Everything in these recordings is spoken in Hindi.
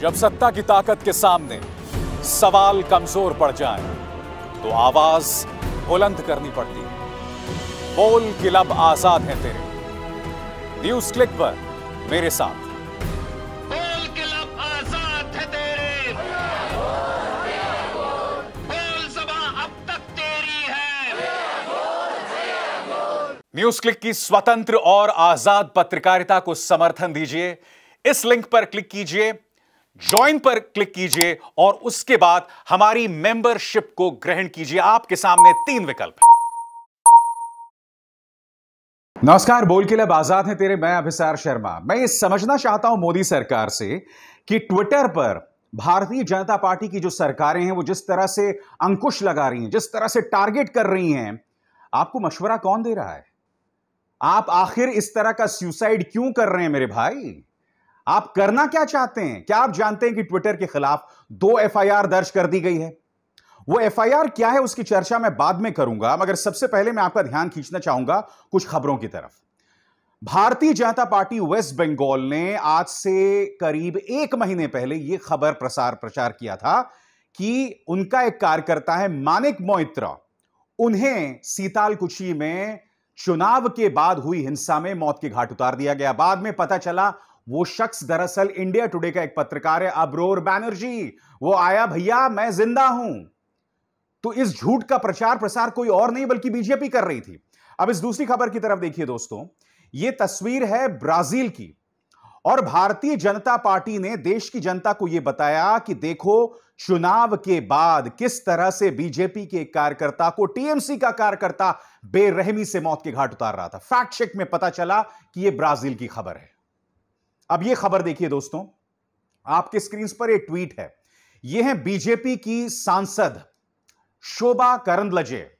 जब सत्ता की ताकत के सामने सवाल कमज़ोर पड़ जाए तो आवाज़ बुलंद करनी पड़ती है। बोल कि लब आज़ाद है तेरे। न्यूज़ क्लिक पर मेरे साथ। बोल के आज़ाद है तेरे। बोल जबां अब तक तेरी है। न्यूज़ क्लिक की स्वतंत्र और आज़ाद पत्रकारिता को समर्थन दीजिए। इस लिंक पर क्लिक कीजिए। ज्वाइन पर क्लिक कीजिए और उसके बाद हमारी मेंबरशिप को ग्रहण कीजिए। आपके सामने तीन विकल्प हैं। नमस्कार, बोल के लब आज़ाद है तेरे, मैं अभिसार शर्मा। मैं ये समझना चाहता हूँ मोदी सरकार से कि ट्विटर पर भारतीय जनता पार्टी की जो सरकारें हैं, वो जिस तरह से अंकुश लगा रही हैं, जिस तरह से टारगेट कर रही हैं, आपको मशवरा कौन दे रहा है? आप आखिर इस तरह का सुसाइड क्यों कर रहे हैं मेरे भाई? आप करना क्या चाहते हैं? क्या आप जानते हैं कि ट्विटर के खिलाफ दो एफआईआर दर्ज कर दी गई है? वो एफआईआर क्या है उसकी चर्चा मैं बाद में करूँगा, मगर सबसे पहले मैं आपका ध्यान खींचना चाहूँगा कुछ खबरों की तरफ़। भारतीय जनता पार्टी वेस्ट बंगाल ने आज से करीब एक महीने पहले यह खबर प्रसार प्रचार किया था कि उनका एक कार्यकर्ता है मानिक मोइत्रा। उन्हें सीतालकुची में चुनाव के बाद हुई हिंसा में मौत के घाट उतार दिया गया। बाद में पता चला वो शख्स दरअसल इंडिया टुडे का एक पत्रकार है, अब्रोर बैनर्जी। वो आया, भैया, मैं ज़िंदा हूँ। तो इस झूठ का प्रचार प्रसार कोई और नहीं, बल्कि बीजेपी कर रही थी। अब इस दूसरी खबर की तरफ़ देखिए दोस्तों यह तस्वीर है ब्राज़ील की। और भारतीय जनता पार्टी ने देश की जनता को यह बताया कि देखो, चुनाव के बाद किस तरह से बीजेपी के कार्यकर्ता को टीएमसी का कार्यकर्ता बेरहमी से मौत के घाट उतार रहा था। फैक्ट चेक में पता चला कि यह ब्राज़ील की खबर है। अब यह खबर देखिए दोस्तों, आपके स्क्रीन पर एक ट्वीट है। यह है बीजेपी की सांसद शोभा करंदलजे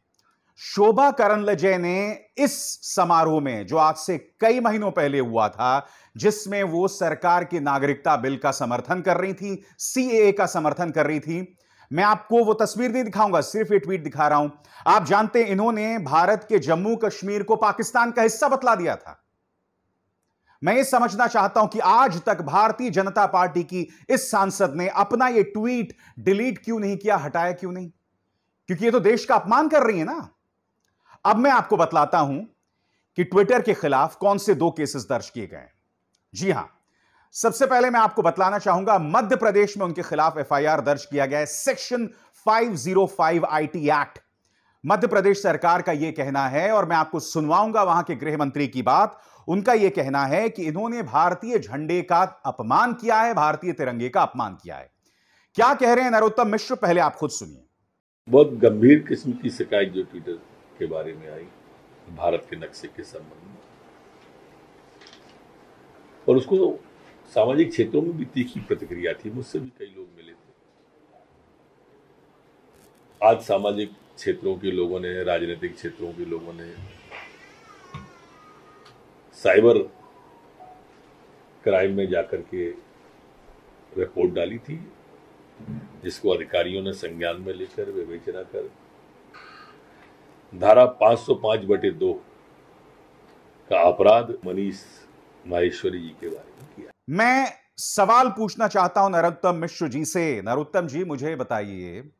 शोभा करंदलजे ने इस समारोह में, जो आज से कई महीनों पहले हुआ था, जिसमें वो सरकार के नागरिकता बिल का समर्थन कर रही थी सीएए का समर्थन कर रही थी। मैं आपको वो तस्वीर नहीं दिखाऊँगा, सिर्फ़ ये ट्वीट दिखा रहा हूँ। आप जानते हैं, इन्होंने भारत के जम्मू कश्मीर को पाकिस्तान का हिस्सा बतला दिया था। मैं ये समझना चाहता हूँ कि आज तक भारतीय जनता पार्टी की इस सांसद ने अपना ये ट्वीट डिलीट क्यों नहीं किया, हटाया क्यों नहीं? क्योंकि ये तो देश का अपमान कर रही है ना। अब मैं आपको बतलाता हूँ कि ट्विटर के खिलाफ कौन से दो केसेस दर्ज किए गए जी हाँ, सबसे पहले मैं आपको बतलाना चाहूँगा, मध्य प्रदेश में उनके खिलाफ एफआईआर दर्ज किया गया है, section 505 IT act. Madhya Pradesh सरकार का यह कहना है, और मैं आपको सुनवाऊँगा वहाँ के गृह मंत्री की बात, उनका यह कहना है कि इन्होंने भारतीय झंडे का अपमान किया है, भारतीय तिरंगे का अपमान किया है। क्या कह रहे हैं नरोत्तम मिश्र? पहले आप खुद सुनिए। बहुत गंभीर किस्म की शिकायत जो ट्विटर के बारे में आई, भारत के नक्शे के संबंध में। और उसको सामाजिक क्षेत्रों में भी तीखी प्रतिक्रिया थी, मुझसे भी कई लोग मिले थे। आज सामाजिक क्षेत्रों के लोगों ने, राजनीतिक क्षेत्रों के लोगों ने, साइबर क्राइम में जाकर के रिपोर्ट डाली थी, जिसको अधिकारियों ने संज्ञान में लेकर विवेचना कर, धारा 505 बटे दो का अपराध मनीष माहेश्वरी जी के बारे में किया। मैं सवाल पूछना चाहता हूँ नरोत्तम मिश्र जी से। नरोत्तम जी, मुझे बताइए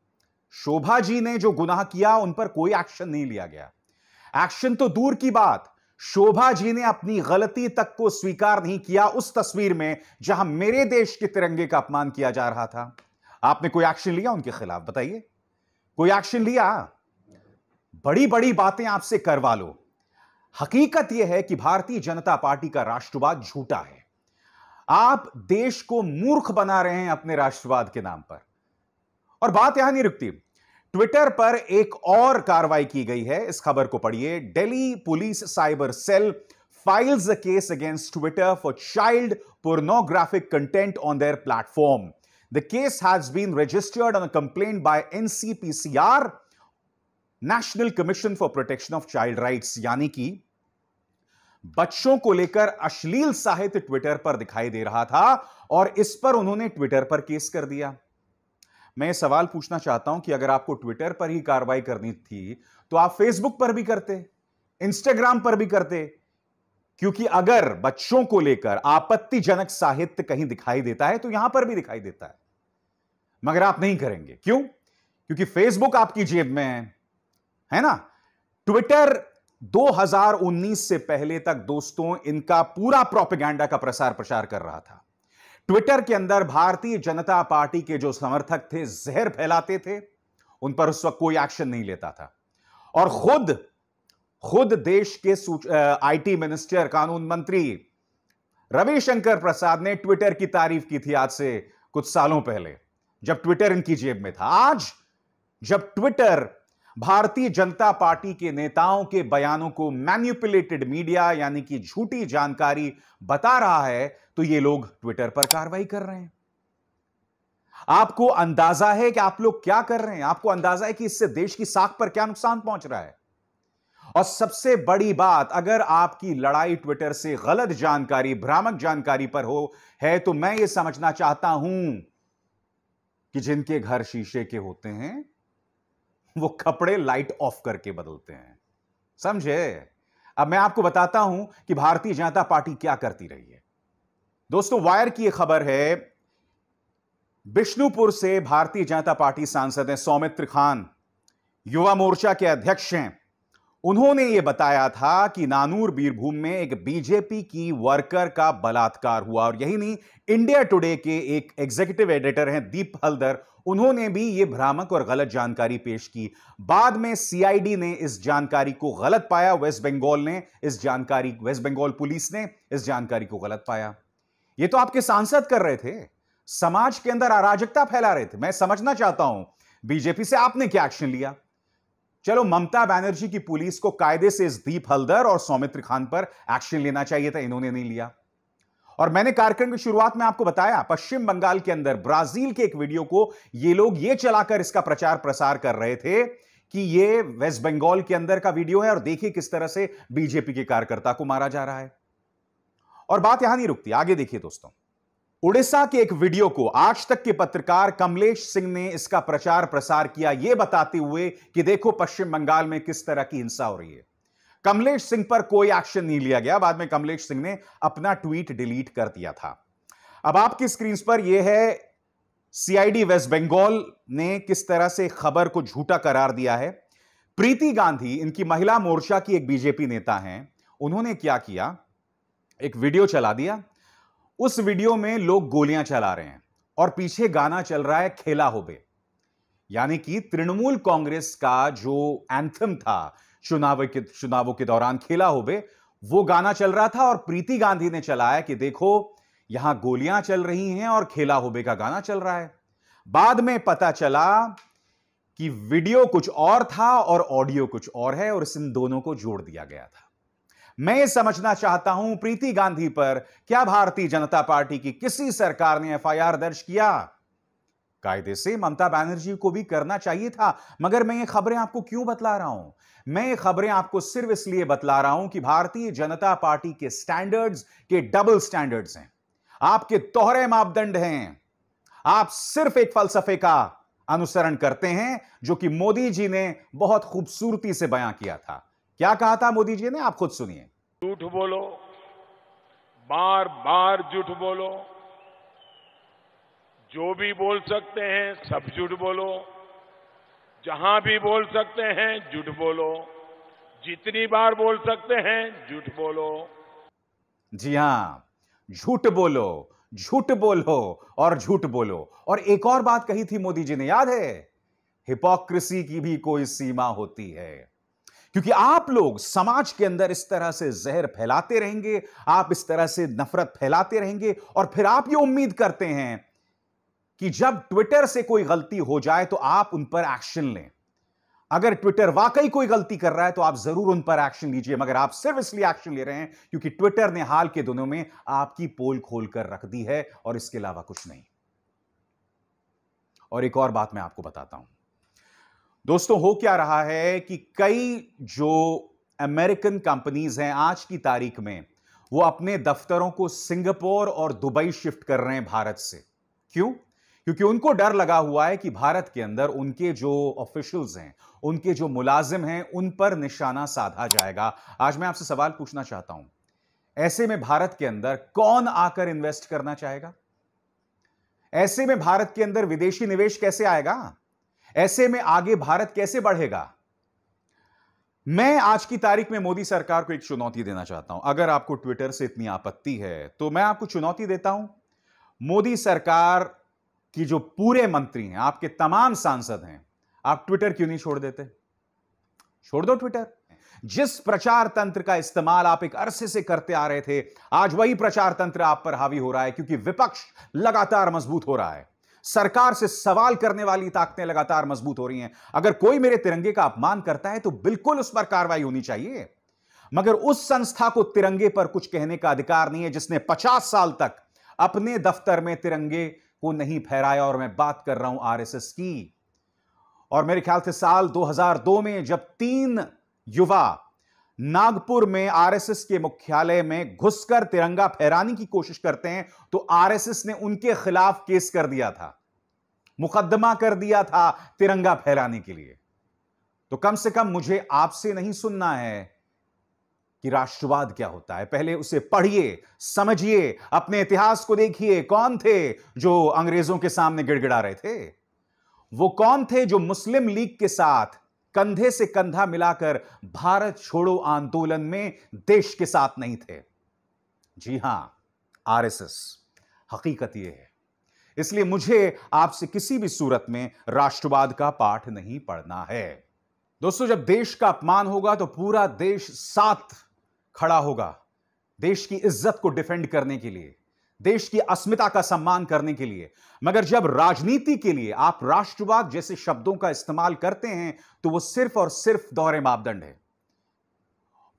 शोभा जी ने जो गुनाह किया, उन पर कोई एक्शन नहीं लिया गया। एक्शन तो दूर की बात। शोभा जी ने अपनी गलती तक को स्वीकार नहीं किया उस तस्वीर में, जहाँ मेरे देश के तिरंगे का अपमान किया जा रहा था। आपने कोई एक्शन लिया उनके खिलाफ? बताइए। कोई एक्शन लिया? बड़ी बड़ी बातें आपसे करवा लो। हकीकत यह है कि भारतीय जनता पार्टी का राष्ट्रवाद झूठा है। आप देश को मूर्ख बना रहे हैं अपने राष्ट्रवाद के नाम पर। और बात यहाँ नहीं रुकती। ट्विटर पर एक और कार्रवाई की गई है, इस खबर को पढ़िए। Delhi police cyber cell files a case against Twitter for child pornographic content on their platform. The case has been registered on complaint by NCPCR national commission for protection of child rights. यानी कि बच्चों को लेकर अश्लील साहित्य ट्विटर पर दिखाई दे रहा था और इस पर उन्होंने ट्विटर पर केस कर दिया। मैं सवाल पूछना चाहता हूँ कि अगर आपको ट्विटर पर ही कार्रवाई करनी थी तो आप फेसबुक पर भी करते इंस्टाग्राम पर भी करते? क्योंकि अगर बच्चों को लेकर आपत्तिजनक साहित्य कहीं दिखाई देता है तो यहाँ पर भी दिखाई देता है। मगर आप नहीं करेंगे। क्यों? क्योंकि फेसबुक आपकी जेब में है। है ना? ट्विटर 2019 से पहले तक दोस्तों इनका पूरा प्रोपेगेंडा का प्रसार प्रचार कर रहा था। ट्विटर के अंदर भारतीय जनता पार्टी के जो समर्थक थे, जहर फैलाते थे, उन पर उस वक्त कोई एक्शन नहीं लेता था। और खुद खुद देश के आईटी मिनिस्टर कानून मंत्री रविशंकर प्रसाद ने ट्विटर की तारीफ़ की थी आज से कुछ सालों पहले, जब ट्विटर इनकी जेब में था। आज, जब ट्विटर भारतीय जनता पार्टी के नेताओं के बयानों को मैन्युपुलेटेड मीडिया यानी कि झूठी जानकारी बता रहा है तो ये लोग ट्विटर पर कार्रवाई कर रहे हैं। आपको अंदाज़ा है कि आप लोग क्या कर रहे हैं? आपको अंदाज़ा है कि इससे देश की साख पर क्या नुकसान पहुँच रहा है? और सबसे बड़ी बात, अगर आपकी लड़ाई ट्विटर से गलत जानकारी, भ्रामक जानकारी पर हो, है तो मैं यह समझना चाहता हूँ कि जिनके घर शीशे के होते हैं वो कपड़े लाइट ऑफ़ करके बदलते हैं। समझे? अब मैं आपको बताता हूँ कि भारतीय जनता पार्टी क्या करती रही है। दोस्तों, वायर की यह खबर है, बिष्णुपुर से भारतीय जनता पार्टी सांसद हैं सौमित्र खान। युवा मोर्चा के अध्यक्ष हैं। उन्होंने यह बताया था कि नानूर बीरभूम में एक बीजेपी की वर्कर का बलात्कार हुआ और यही नहीं, इंडिया टुडे के एक एग्जीक्यूटिव एडिटर हैं दीप हल्दर उन्होंने भी यह भ्रामक और गलत जानकारी पेश की। बाद में सीआईडी ने इस जानकारी को गलत पाया। वेस्ट बंगाल ने इस जानकारी, वेस्ट बंगाल पुलिस ने इस जानकारी को गलत पाया। यह तो आपके सांसद कर रहे थे। समाज के अंदर अराजकता फैला रहे थे। मैं समझना चाहता हूँ बीजेपी से आपने क्या एक्शन लिया? चलो, ममता बैनर्जी की पुलिस को कायदे से इस दीप हल्दर और सौमित्र खान पर एक्शन लेना चाहिए था। इन्होंने नहीं लिया। और मैंने कार्यक्रम की शुरुआत में आपको बताया, पश्चिम बंगाल के अंदर, ब्राज़ील के एक वीडियो को ये लोग ये चलाकर इसका प्रचार प्रसार कर रहे थे कि ये वेस्ट बंगाल के अंदर का वीडियो है और देखिए किस तरह से बीजेपी के कार्यकर्ता को मारा जा रहा है। और बात यहाँ नहीं रुकती, आगे देखिए दोस्तों। उड़ीसा के एक वीडियो को आज तक के पत्रकार कमलेश सिंह ने इसका प्रचार प्रसार किया यह बताते हुए कि देखो पश्चिम बंगाल में किस तरह की हिंसा हो रही है। कमलेश सिंह पर कोई एक्शन नहीं लिया गया। बाद में कमलेश सिंह ने अपना ट्वीट डिलीट कर दिया था। अब आपकी स्क्रीन पर यह है सीआईडी वेस्ट बंगाल ने किस तरह से खबर को झूठा करार दिया है। प्रीति गांधी, इनकी महिला मोर्चा की एक बीजेपी नेता हैं, उन्होंने क्या किया? एक वीडियो चला दिया। उस वीडियो में लोग गोलियाँ चला रहे हैं और पीछे गाना चल रहा है खेला होबे। यानी कि तृणमूल कांग्रेस का जो एंथम था चुनाव के, चुनावों के दौरान खेला होबे वो गाना चल रहा था और प्रीति गांधी ने चलाया कि देखो, यहाँ गोलियाँ चल रही हैं और खेला होबे का गाना चल रहा है। बाद में पता चला कि वीडियो कुछ और था और ऑडियो कुछ और है और इन दोनों को जोड़ दिया गया था। मैं ये समझना चाहता हूँ प्रीति गांधी पर, क्या भारतीय जनता पार्टी की किसी सरकार ने एफआईआर दर्ज किया? कायदे से ममता बनर्जी को भी करना चाहिए था। मगर मैं ये खबरें आपको क्यों बतला रहा हूँ? मैं ये खबरें आपको सिर्फ़ इसलिए बतला रहा हूँ कि भारतीय जनता पार्टी के स्टैंडर्ड्स के डबल स्टैंडर्ड्स हैं। आपके तोहरे मापदंड हैं। आप सिर्फ़ एक फलसफे का अनुसरण करते हैं, जो कि मोदी जी ने बहुत खूबसूरती से बयां किया था। क्या कहा था मोदी जी ने? आप खुद सुनिए। झूठ बोलो बार बार झूठ बोलो। जो भी बोल सकते हैं, सब झूठ बोलो। जहाँ भी बोल सकते हैं, झूठ बोलो। जितनी बार बोल सकते हैं, झूठ बोलो। जी हाँ, झूठ बोलो झूठ बोलो और झूठ बोलो। और एक और बात कही थी मोदी जी ने, याद है? हिपोक्रेसी की भी कोई सीमा होती है। क्योंकि आप लोग समाज के अंदर इस तरह से जहर फैलाते रहेंगे, आप इस तरह से नफरत फैलाते रहेंगे और फिर आप ये उम्मीद करते हैं कि जब ट्विटर से कोई गलती हो जाए तो आप उन पर एक्शन लें। अगर ट्विटर वाकई कोई गलती कर रहा है तो आप ज़रूर उन पर एक्शन लीजिए, मगर आप सिर्फ़ इसलिए एक्शन ले रहे हैं क्योंकि ट्विटर ने हाल के दिनों में आपकी पोल खोलकर रख दी है और इसके अलावा कुछ नहीं। और एक और बात मैं आपको बताता हूँ। दोस्तों, हो क्या रहा है कि कई जो अमेरिकन कंपनीज़ हैं आज की तारीख में, वो अपने दफ्तरों को सिंगापुर और दुबई शिफ्ट कर रहे हैं भारत से। क्यों? क्योंकि उनको डर लगा हुआ है कि भारत के अंदर उनके जो ऑफिशियल्स हैं, उनके जो मुलाजिम हैं, उन पर निशाना साधा जाएगा। आज मैं आपसे सवाल पूछना चाहता हूँ, ऐसे में भारत के अंदर कौन आकर इन्वेस्ट करना चाहेगा? ऐसे में भारत के अंदर विदेशी निवेश कैसे आएगा? ऐसे में आगे भारत कैसे बढ़ेगा? मैं आज की तारीख में मोदी सरकार को एक चुनौती देना चाहता हूँ। अगर आपको ट्विटर से इतनी आपत्ति है तो मैं आपको चुनौती देता हूँ। मोदी सरकार की जो पूरे मंत्री हैं, आपके तमाम सांसद हैं, आप ट्विटर क्यों नहीं छोड़ देते? छोड़ दो ट्विटर। जिस प्रचार तंत्र का इस्तेमाल आप एक अरसे से करते आ रहे थे, आज वही प्रचार तंत्र आप पर हावी हो रहा है, क्योंकि विपक्ष लगातार मज़बूत हो रहा है। सरकार से सवाल करने वाली ताकतें लगातार मज़बूत हो रही हैं। अगर कोई मेरे तिरंगे का अपमान करता है तो बिल्कुल उस पर कार्रवाई होनी चाहिए। मगर उस संस्था को तिरंगे पर कुछ कहने का अधिकार नहीं है, जिसने पचास साल तक अपने दफ्तर में तिरंगे को नहीं फहराया और मैं बात कर रहा हूँ आरएसएस की। और मेरे ख्याल से साल 2002 में जब तीन युवा नागपुर में आरएसएस के मुख्यालय में घुसकर तिरंगा फहराने की कोशिश करते हैं तो आरएसएस ने उनके खिलाफ केस कर दिया था। मुकदमा कर दिया था तिरंगा फहराने के लिए। तो कम से कम मुझे आपसे नहीं सुनना है कि राष्ट्रवाद क्या होता है? पहले उसे पढ़िए, समझिए, अपने इतिहास को देखिए। कौन थे जो अंग्रेज़ों के सामने गिड़गिड़ा रहे थे? वो कौन थे जो मुस्लिम लीग के साथ कंधे से कंधा मिलाकर भारत छोड़ो आंदोलन में देश के साथ नहीं थे? जी हाँ, आरएसएस। हकीकत यह है। इसलिए मुझे आपसे किसी भी सूरत में राष्ट्रवाद का पाठ नहीं पढ़ना है। दोस्तों, जब देश का अपमान होगा तो पूरा देश साथ खड़ा होगा देश की इज़्ज़त को डिफेंड करने के लिए, देश की अस्मिता का सम्मान करने के लिए। मगर जब राजनीति के लिए आप राष्ट्रवाद जैसे शब्दों का इस्तेमाल करते हैं तो वो सिर्फ़ और सिर्फ़ दोहरे मापदंड है।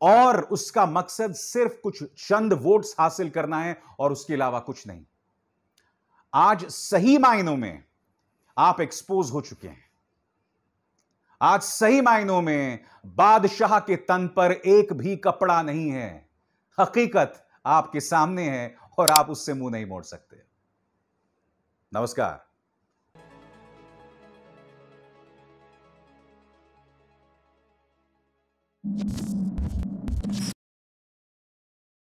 और उसका मकसद सिर्फ़ कुछ चंद वोट्स हासिल करना है और उसके अलावा कुछ नहीं। आज सही मायनों में आप एक्सपोज हो चुके हैं। आज सही मायनों में बादशाह के तन पर एक भी कपड़ा नहीं है। हकीकत आपके सामने है और आप उससे मुँह नहीं मोड़ सकते। नमस्कार।